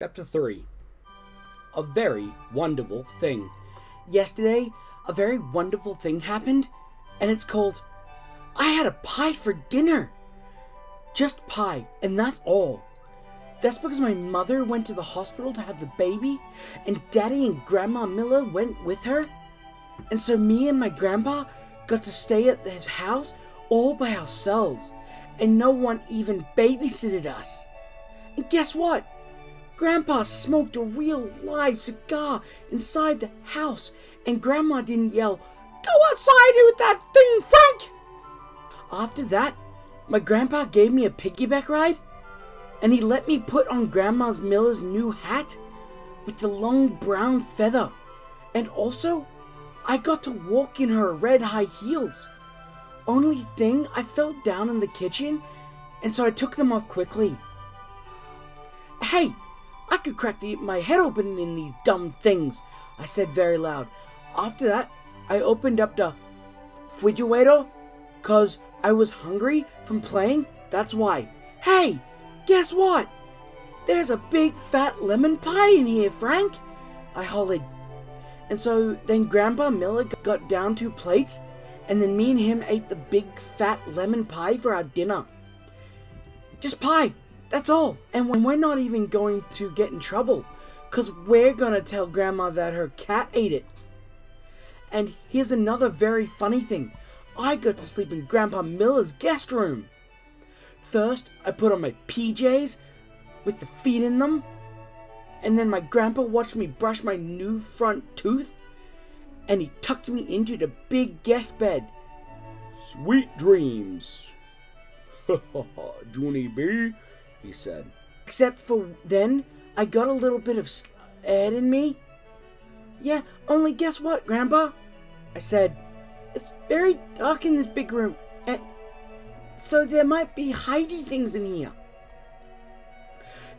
Chapter 3 A Very Wonderful Thing. Yesterday, a very wonderful thing happened, and it's called I had a pie for dinner. Just pie, and that's all. That's because my mother went to the hospital to have the baby, and Daddy and Grandma Miller went with her. And so me and my grandpa got to stay at his house all by ourselves, and no one even babysitted us. And guess what? Grandpa smoked a real live cigar inside the house, and Grandma didn't yell, Go outside with that thing, Frank! After that, my grandpa gave me a piggyback ride, and he let me put on Grandma's Miller's new hat with the long brown feather, and also, I got to walk in her red high heels. Only thing, I fell down in the kitchen, and so I took them off quickly. Hey, I could crack the, my head open in these dumb things, I said very loud. After that, I opened up the refrigerator, cause I was hungry from playing, that's why. Hey, guess what? There's a big fat lemon pie in here, Frank, I hollered. And so then Grandpa Miller got down two plates, and then me and him ate the big fat lemon pie for our dinner. Just pie, that's all. And we're not even going to get in trouble. Because we're going to tell Grandma that her cat ate it. And here's another very funny thing. I got to sleep in Grandpa Miller's guest room. First, I put on my PJs with the feet in them. And then my grandpa watched me brush my new front tooth. And he tucked me into the big guest bed. Sweet dreams. Junie B, he said. Except for then, I got a little bit of scared in me. Yeah, only guess what, Grandpa? I said, It's very dark in this big room, and so there might be hidey things in here.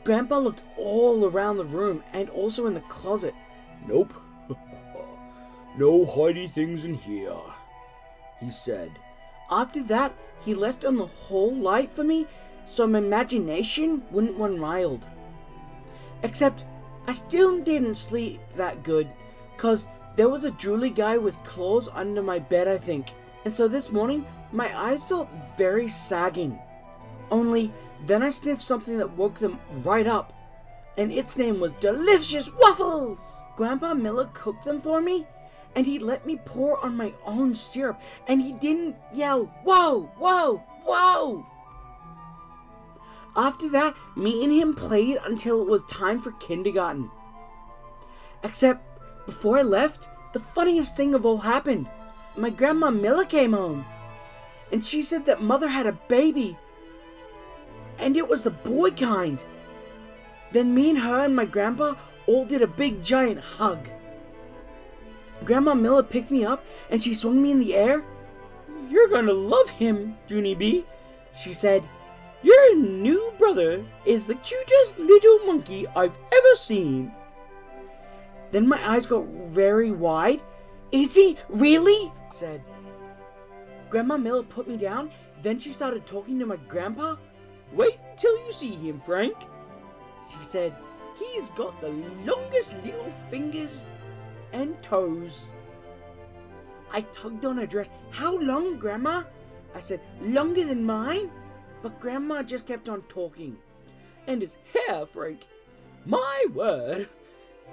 Grandpa looked all around the room and also in the closet. Nope. no hidey things in here, he said. After that, he left on the whole light for me so my imagination wouldn't run wild. Except, I still didn't sleep that good, cause there was a drooly guy with claws under my bed, I think. And so this morning, my eyes felt very sagging. Only, then I sniffed something that woke them right up. And its name was Delicious Waffles! Grandpa Miller cooked them for me, and he let me pour on my own syrup, and he didn't yell, Whoa, whoa, whoa! After that, me and him played until it was time for kindergarten. Except, before I left, the funniest thing of all happened. My grandma Miller came home, and she said that mother had a baby, and it was the boy kind. Then me and her and my grandpa all did a big giant hug. Grandma Miller picked me up and she swung me in the air. You're gonna love him, Junie B, she said. Your new brother is the cutest little monkey I've ever seen. Then my eyes got very wide. Is he really? said. Grandma Miller put me down, then she started talking to my grandpa. Wait until you see him, Frank. She said, He's got the longest little fingers and toes. I tugged on her dress. How long, Grandma? I said, Longer than mine? But Grandma just kept on talking. And his hair, Frank. My word.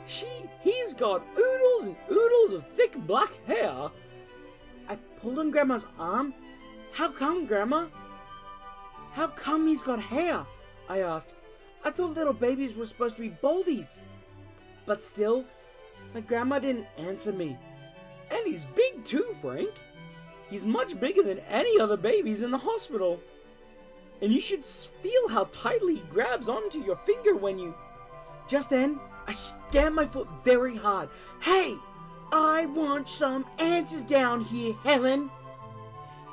She, he's got oodles and oodles of thick black hair. I pulled on Grandma's arm. How come, Grandma? How come he's got hair? I asked. I thought little babies were supposed to be baldies. But still, my grandma didn't answer me. And he's big too, Frank. He's much bigger than any other babies in the hospital. And you should feel how tightly he grabs onto your finger when you. Just then, I stamped my foot very hard. Hey, I want some answers down here, Helen.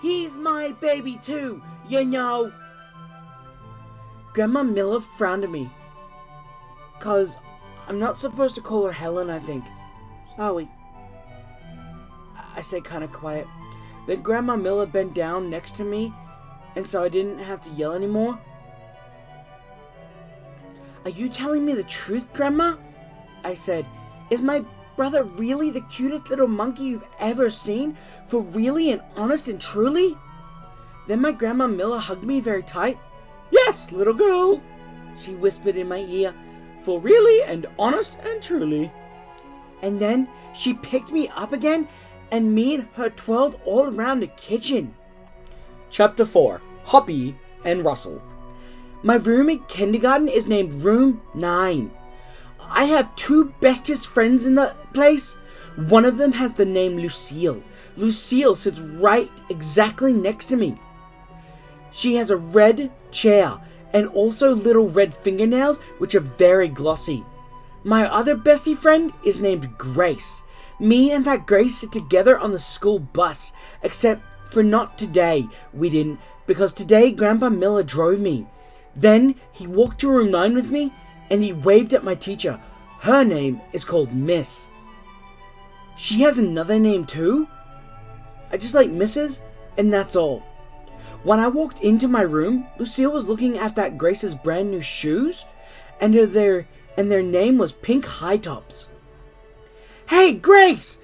He's my baby too, you know. Grandma Miller frowned at me. Cause I'm not supposed to call her Helen, I think. Sorry. I said kind of quiet. Then Grandma Miller bent down next to me, and so I didn't have to yell anymore. Are you telling me the truth, Grandma? I said, Is my brother really the cutest little monkey you've ever seen? For really and honest and truly? Then my Grandma Miller hugged me very tight. Yes, little girl, she whispered in my ear, for really and honest and truly. And then she picked me up again, and me and her twirled all around the kitchen. Chapter 4 Hoppy and Russell. My room in kindergarten is named Room 9. I have two bestest friends in the place. One of them has the name Lucille. Lucille sits right exactly next to me. She has a red chair and also little red fingernails, which are very glossy. My other bestie friend is named Grace. Me and that Grace sit together on the school bus, except for not today. We didn't, because today Grandpa Miller drove me. Then he walked to room 9 with me and he waved at my teacher. Her name is called Miss. She has another name too? I just like Mrs., and that's all. When I walked into my room, Lucille was looking at that Grace's brand new shoes, and their and their name was Pink High Tops. Hey, Grace!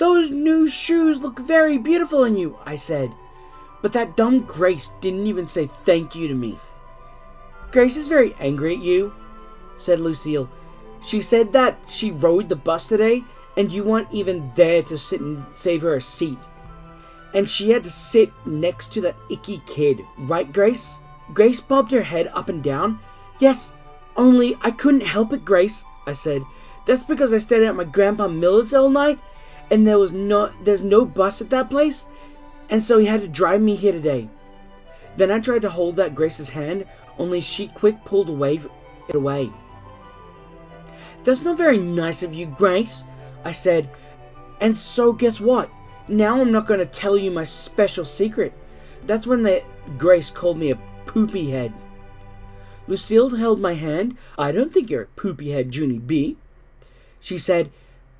Those new shoes look very beautiful on you, I said. But that dumb Grace didn't even say thank you to me. Grace is very angry at you, said Lucille. She said that she rode the bus today and you weren't even there to sit and save her a seat and she had to sit next to that icky kid, right, Grace? Grace bobbed her head up and down. Yes, only I couldn't help it, Grace, I said. That's because I stayed at my grandpa Miller's all night, and there was no there's no bus at that place, and so he had to drive me here today. Then I tried to hold that Grace's hand, only she quick pulled away it away. That's not very nice of you, Grace, I said. And so guess what? Now I'm not going to tell you my special secret. That's when the Grace called me a poopy head. Lucille held my hand. I don't think you're a poopy head, Junie B. She said,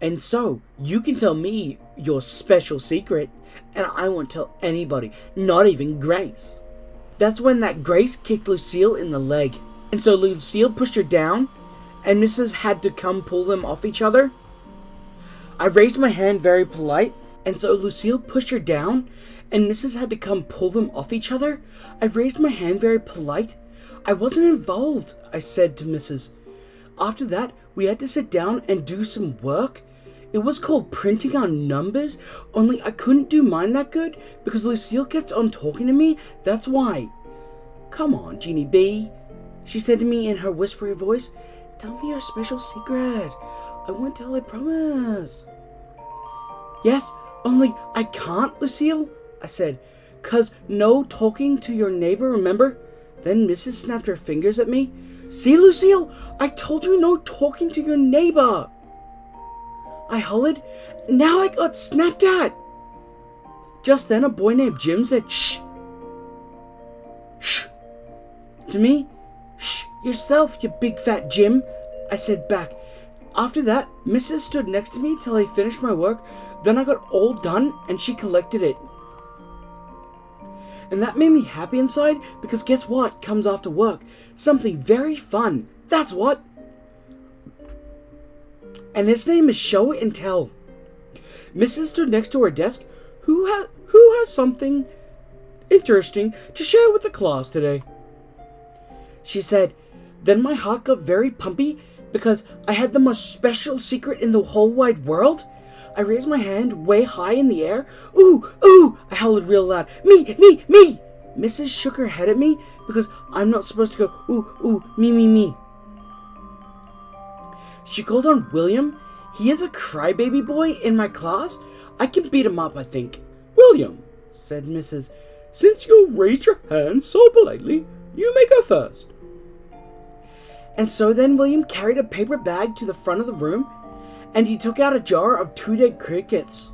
and so you can tell me your special secret, and I won't tell anybody, not even Grace. That's when that Grace kicked Lucille in the leg. And so Lucille pushed her down, and Mrs. had to come pull them off each other. I raised my hand very polite, and so Lucille pushed her down, and Mrs. had to come pull them off each other. I raised my hand very polite. I wasn't involved, I said to Mrs. After that, we had to sit down and do some work. It was called printing on numbers, only I couldn't do mine that good because Lucille kept on talking to me. That's why. Come on, Junie B, she said to me in her whispery voice. Tell me your special secret. I won't tell, I promise. Yes, only I can't, Lucille, I said, cause no talking to your neighbor, remember? Then Mrs. snapped her fingers at me. See, Lucille, I told you no talking to your neighbor. I hollered. Now I got snapped at. Just then a boy named Jim said, Shh. Shh. To me, Shh, yourself, you big fat Jim. I said back, after that, Mrs. stood next to me till I finished my work. Then I got all done and she collected it. And that made me happy inside because guess what comes after work? Something very fun. That's what. And his name is Show and Tell. Mrs. stood next to her desk. Who has who has something interesting to share with the class today? She said. Then my heart got very pumpy because I had the most special secret in the whole wide world? I raised my hand way high in the air. Ooh, ooh! I howled real loud. Me, me, me! Mrs. shook her head at me because I'm not supposed to go, ooh, ooh, me, me, me. She called on William. He is a crybaby boy in my class. I can beat him up, I think. William, said Mrs. Since you raised your hand so politely, you may go first. And so then William carried a paper bag to the front of the room and he took out a jar of two dead crickets.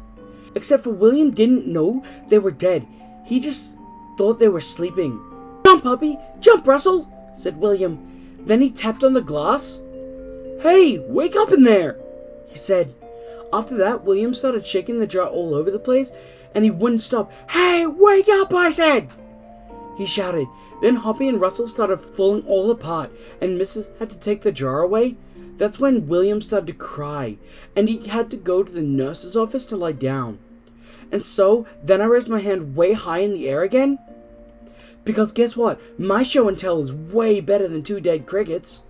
Except for William didn't know they were dead. He just thought they were sleeping. Jump, Hoppy! Jump, Russell! said William. Then he tapped on the glass. Hey, wake up in there! he said. After that, William started shaking the jar all over the place and he wouldn't stop. Hey, wake up, I said! he shouted. Then Hoppy and Russell started falling all apart, and Mrs. had to take the jar away. That's when William started to cry, and he had to go to the nurse's office to lie down. And so, then I raised my hand way high in the air again. Because guess what? My show and tell is way better than two dead crickets.